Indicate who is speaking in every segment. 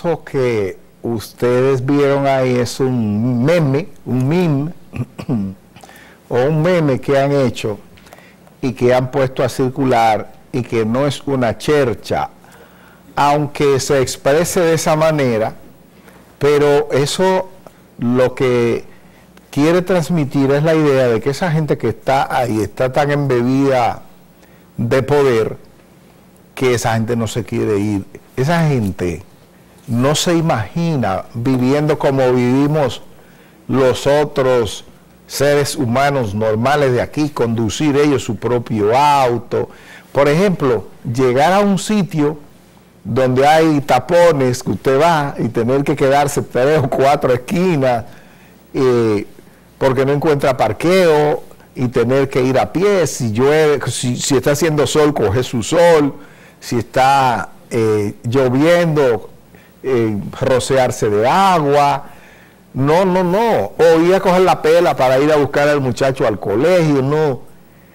Speaker 1: eso que ustedes vieron ahí es un meme, un meme, o un meme que han hecho y que han puesto a circular y que no es una chercha, aunque se exprese de esa manera, pero eso lo que quiere transmitir es la idea de que esa gente que está ahí está tan embebida de poder que esa gente no se quiere ir. Esa gente no se imagina viviendo como vivimos los otros seres humanos normales de aquí, conducir ellos su propio auto. Por ejemplo, llegar a un sitio donde hay tapones que usted va y tener que quedarse tres o cuatro esquinas eh, porque no encuentra parqueo y tener que ir a pie, si llueve, si, está haciendo sol, coge su sol, si está eh, lloviendo, eh, rocearse de agua. No, no, no. O ir a coger la pela para ir a buscar al muchacho al colegio, no.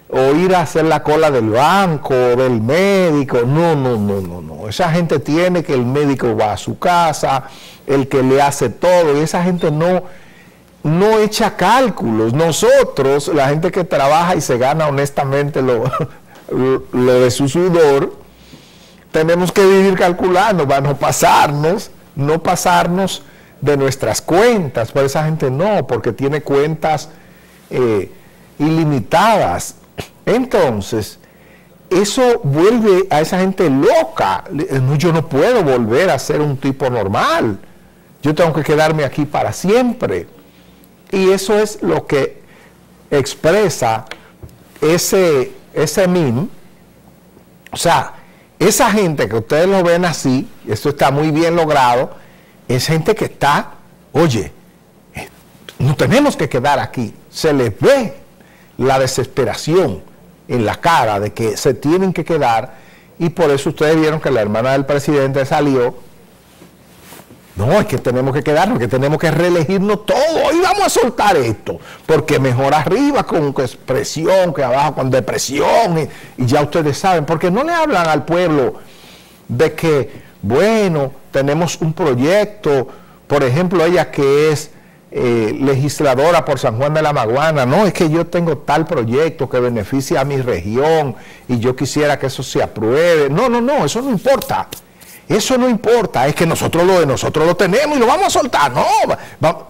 Speaker 1: O ir a hacer la cola del banco, del médico. No, no, no, no, no. Esa gente tiene que el médico va a su casa, el que le hace todo, y esa gente no, no echa cálculos. Nosotros, la gente que trabaja y se gana honestamente lo, lo de su sudor, tenemos que vivir calculando, para no pasarnos, no pasarnos de nuestras cuentas, pero esa gente no, porque tiene cuentas eh, ilimitadas. Entonces, eso vuelve a esa gente loca. Yo no puedo volver a ser un tipo normal. Yo tengo que quedarme aquí para siempre. Y eso es lo que expresa ese, ese meme. O sea, esa gente que ustedes lo ven así, esto está muy bien logrado, es gente que está, oye, eh, no tenemos que quedar aquí. Se les ve la desesperación en la cara de que se tienen que quedar y por eso ustedes vieron que la hermana del presidente salió no, es que tenemos que quedarnos, que tenemos que reelegirnos todo. Y vamos a soltar esto. Porque mejor arriba con expresión que abajo con depresión. Y, ya ustedes saben, porque no le hablan al pueblo de que, bueno, tenemos un proyecto. Por ejemplo, ella que es eh, legisladora por San Juan de la Maguana. No, es que yo tengo tal proyecto que beneficia a mi región y yo quisiera que eso se apruebe. No, no, no, eso no importa. Eso no importa, es que nosotros lo de nosotros lo tenemos y lo vamos a soltar. No,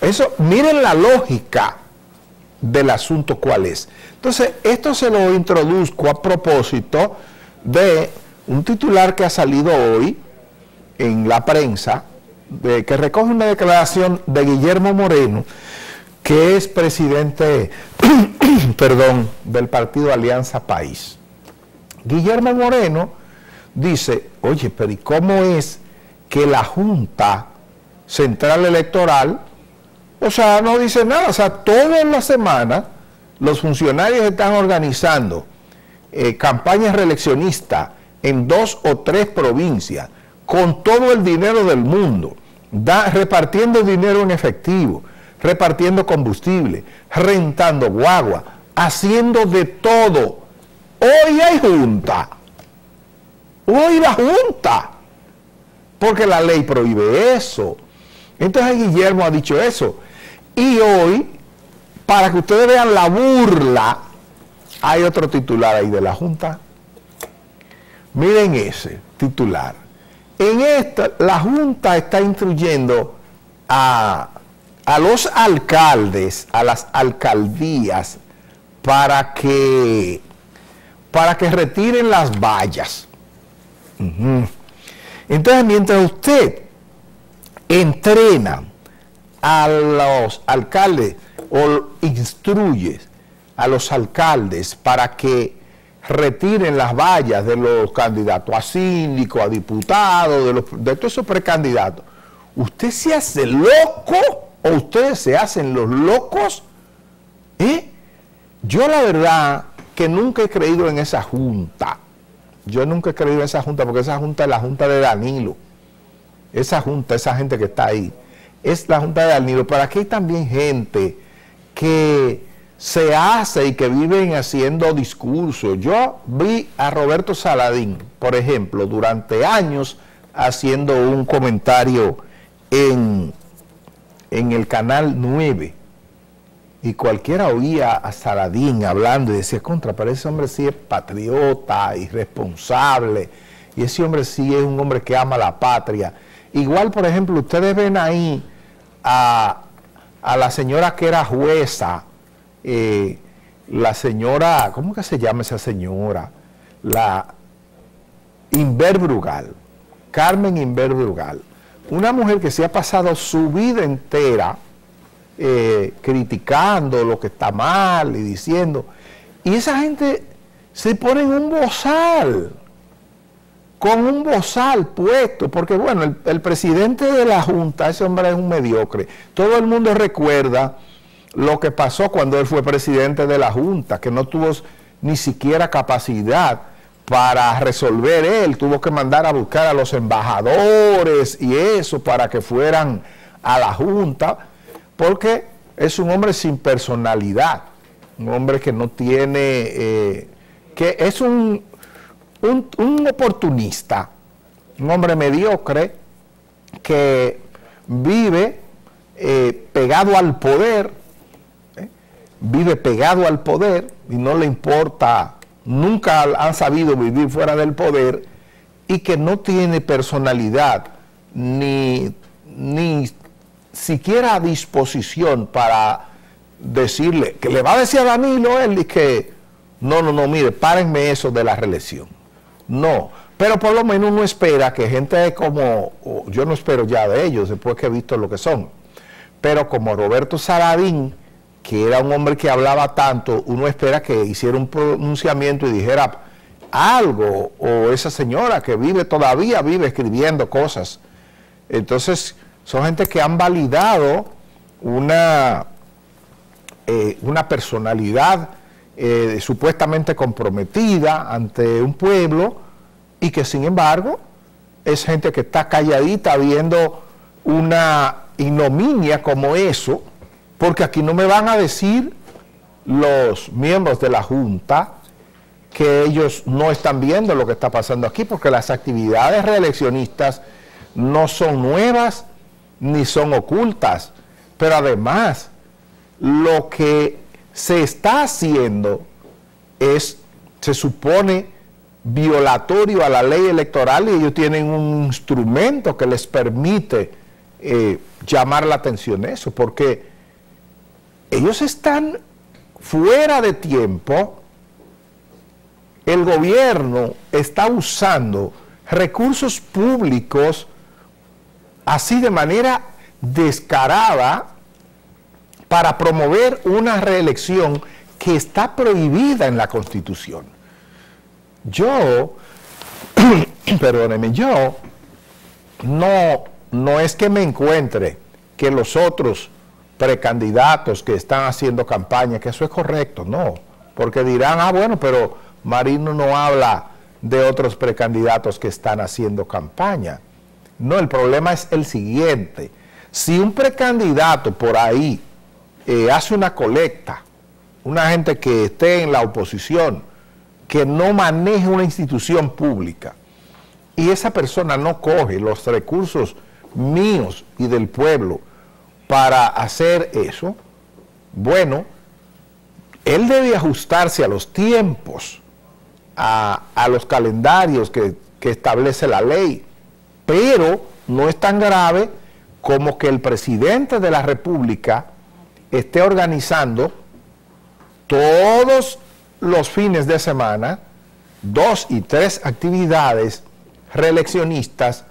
Speaker 1: eso, miren la lógica del asunto cuál es. Entonces, esto se lo introduzco a propósito de un titular que ha salido hoy en la prensa, de, que recoge una declaración de Guillermo Moreno, que es presidente, perdón, del partido Alianza País. Guillermo Moreno dice, oye, pero ¿y cómo es que la Junta Central Electoral, o sea, no dice nada, o sea, todas las semanas los funcionarios están organizando eh, campañas reeleccionistas en dos o tres provincias, con todo el dinero del mundo, da, repartiendo dinero en efectivo, repartiendo combustible, rentando guagua, haciendo de todo. Hoy hay junta Hoy la Junta, porque la ley prohíbe eso. Entonces Guillermo ha dicho eso. Y hoy, para que ustedes vean la burla, hay otro titular ahí de la Junta. Miren ese titular. En esta, la Junta está instruyendo a, a los alcaldes, a las alcaldías, para que, para que retiren las vallas entonces, mientras usted entrena a los alcaldes o instruye a los alcaldes para que retiren las vallas de los candidatos a síndico, a diputado, de, todos esos precandidatos, ¿usted se hace loco o ustedes se hacen los locos? ¿Eh? Yo la verdad que nunca he creído en esa junta. Yo nunca he creído en esa junta porque esa junta es la junta de Danilo. Esa junta, esa gente que está ahí, es la junta de Danilo. Pero aquí hay también gente que se hace y que viven haciendo discursos. Yo vi a Roberto Saladín, por ejemplo, durante años haciendo un comentario en, en el canal 9 y cualquiera oía a Saladín hablando y decía, contra, pero ese hombre sí es patriota, irresponsable, y ese hombre sí es un hombre que ama la patria. Igual, por ejemplo, ustedes ven ahí a, la señora que era jueza, eh, la señora, ¿cómo que se llama esa señora? La Inver Brugal, Carmen Inver Brugal, una mujer que se ha pasado su vida entera eh, criticando lo que está mal y diciendo. Y esa gente se pone en un bozal, con un bozal puesto, porque bueno, el, el, presidente de la Junta, ese hombre es un mediocre. Todo el mundo recuerda lo que pasó cuando él fue presidente de la Junta, que no tuvo ni siquiera capacidad para resolver él, tuvo que mandar a buscar a los embajadores y eso para que fueran a la Junta porque es un hombre sin personalidad, un hombre que no tiene, eh, que es un, un, oportunista, un hombre mediocre que vive eh, pegado al poder, ¿eh? vive pegado al poder y no le importa, nunca han sabido vivir fuera del poder y que no tiene personalidad ni, ni siquiera a disposición para decirle, que le va a decir a Danilo él que, no, no, no, mire, párenme eso de la reelección. No, pero por lo menos uno espera que gente como, yo no espero ya de ellos después que he visto lo que son, pero como Roberto Saladín, que era un hombre que hablaba tanto, uno espera que hiciera un pronunciamiento y dijera algo, o esa señora que vive todavía, vive escribiendo cosas. Entonces, son gente que han validado una, eh, una personalidad eh, supuestamente comprometida ante un pueblo y que sin embargo es gente que está calladita viendo una ignominia como eso, porque aquí no me van a decir los miembros de la Junta que ellos no están viendo lo que está pasando aquí, porque las actividades reeleccionistas no son nuevas ni son ocultas, pero además lo que se está haciendo es, se supone, violatorio a la ley electoral y ellos tienen un instrumento que les permite eh, llamar la atención eso, porque ellos están fuera de tiempo, el gobierno está usando recursos públicos así de manera descarada para promover una reelección que está prohibida en la Constitución. Yo, perdóneme, yo no, no es que me encuentre que los otros precandidatos que están haciendo campaña, que eso es correcto, no, porque dirán, ah, bueno, pero Marino no habla de otros precandidatos que están haciendo campaña. No, el problema es el siguiente. Si un precandidato por ahí eh, hace una colecta, una gente que esté en la oposición, que no maneje una institución pública, y esa persona no coge los recursos míos y del pueblo para hacer eso, bueno, él debe ajustarse a los tiempos, a, los calendarios que establece la ley pero no es tan grave como que el presidente de la República esté organizando todos los fines de semana dos y tres actividades reeleccionistas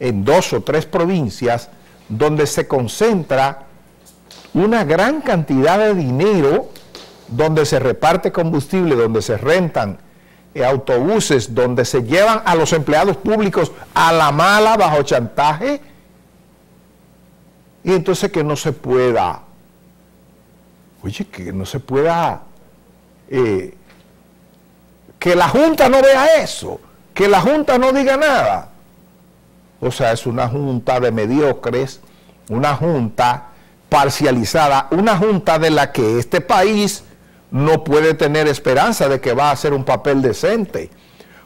Speaker 1: en dos o tres provincias donde se concentra una gran cantidad de dinero, donde se reparte combustible, donde se rentan autobuses donde se llevan a los empleados públicos a la mala bajo chantaje y entonces que no se pueda, oye, que no se pueda, eh, que la Junta no vea eso, que la Junta no diga nada. O sea, es una Junta de mediocres, una Junta parcializada, una Junta de la que este país no puede tener esperanza de que va a hacer un papel decente,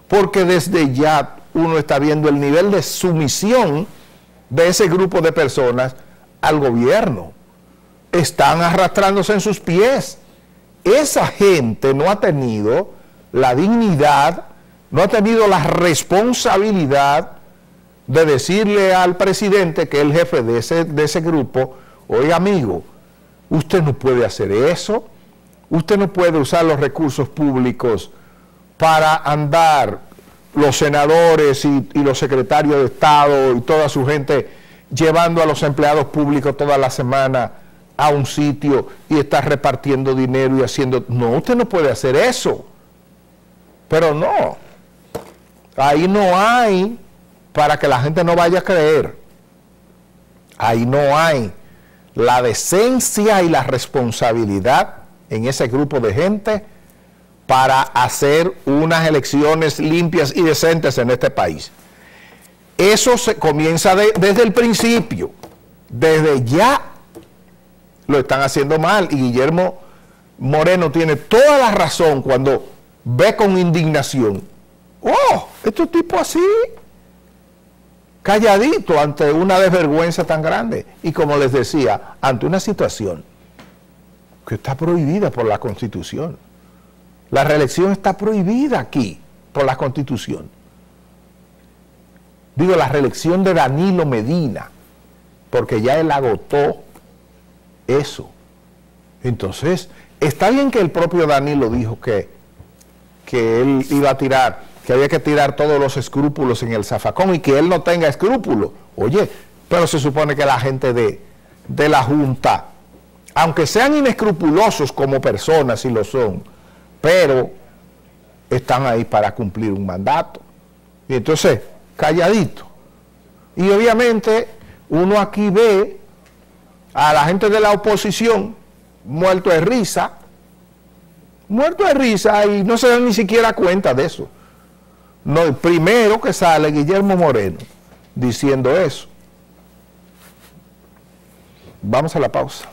Speaker 1: porque desde ya uno está viendo el nivel de sumisión de ese grupo de personas al gobierno. Están arrastrándose en sus pies. Esa gente no ha tenido la dignidad, no ha tenido la responsabilidad de decirle al presidente, que es el jefe de ese, de ese grupo, oiga amigo, usted no puede hacer eso, usted no puede usar los recursos públicos para andar los senadores y, los secretarios de Estado y toda su gente llevando a los empleados públicos toda la semana a un sitio y estar repartiendo dinero y haciendo... No, usted no puede hacer eso. Pero no, ahí no hay para que la gente no vaya a creer. Ahí no hay la decencia y la responsabilidad en ese grupo de gente para hacer unas elecciones limpias y decentes en este país. Eso se comienza desde el principio, desde ya lo están haciendo mal y Guillermo Moreno tiene toda la razón cuando ve con indignación, oh, estos tipos así, calladito ante una desvergüenza tan grande. Y como les decía, ante una situación que está prohibida por la Constitución. La reelección está prohibida aquí por la Constitución. Digo, la reelección de Danilo Medina, porque ya él agotó eso. Entonces, está bien que el propio Danilo dijo que, que él iba a tirar que había que tirar todos los escrúpulos en el zafacón y que él no tenga escrúpulos. Oye, pero se supone que la gente de, de la Junta, aunque sean inescrupulosos como personas, y lo son, pero están ahí para cumplir un mandato. Y entonces, calladito. Y obviamente uno aquí ve a la gente de la oposición muerto de risa, muerto de risa y no se dan ni siquiera cuenta de eso. No, primero que sale Guillermo Moreno diciendo eso. Vamos a la pausa.